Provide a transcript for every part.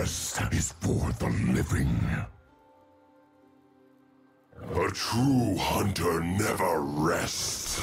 forest is for the living. A true hunter never rests.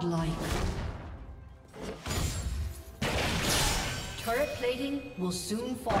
Godlike. Turret plating will soon fall.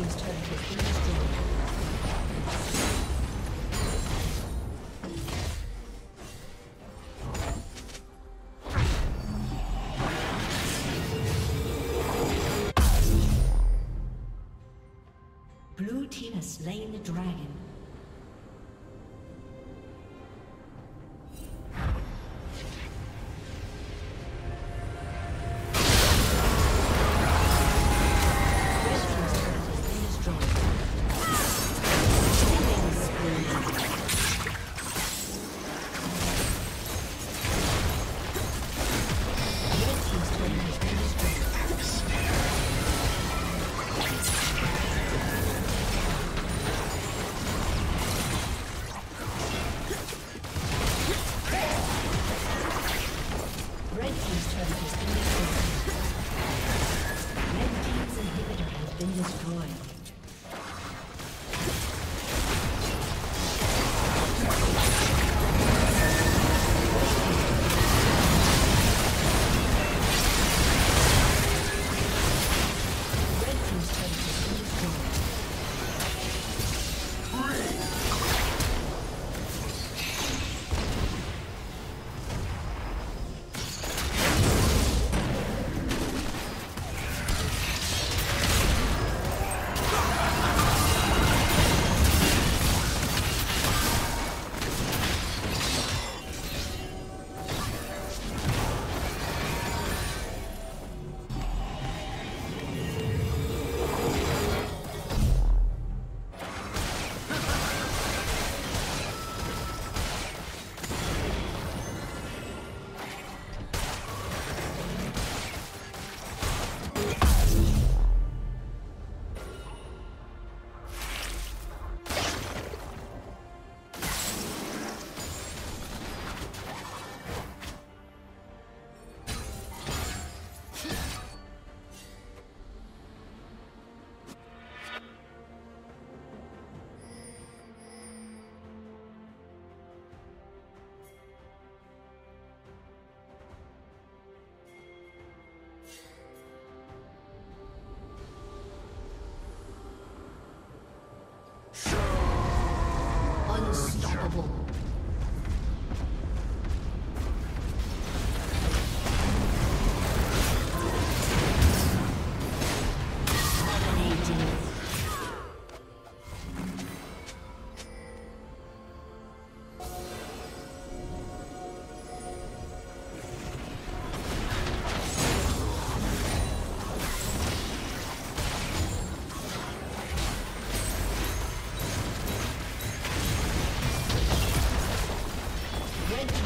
team's turret has been destroyed. slain the dragon.